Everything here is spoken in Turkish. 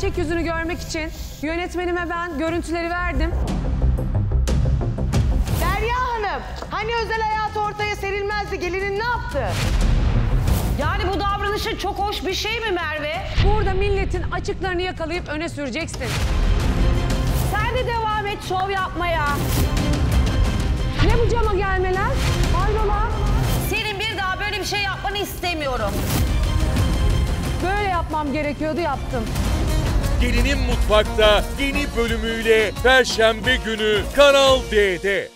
gerçek yüzünü görmek için yönetmenime ben görüntüleri verdim. Derya Hanım, hani özel hayatı ortaya serilmezdi, gelinin ne yaptı? Yani bu davranışın çok hoş bir şey mi Merve? Burada milletin açıklarını yakalayıp öne süreceksin. Sen de devam et şov yapmaya. Ne bu cama gelmeler? Hayrola? Senin bir daha böyle bir şey yapmanı istemiyorum. Böyle yapmam gerekiyordu yaptım. Gelinin Mutfak'ta yeni bölümüyle Perşembe günü Kanal D'de.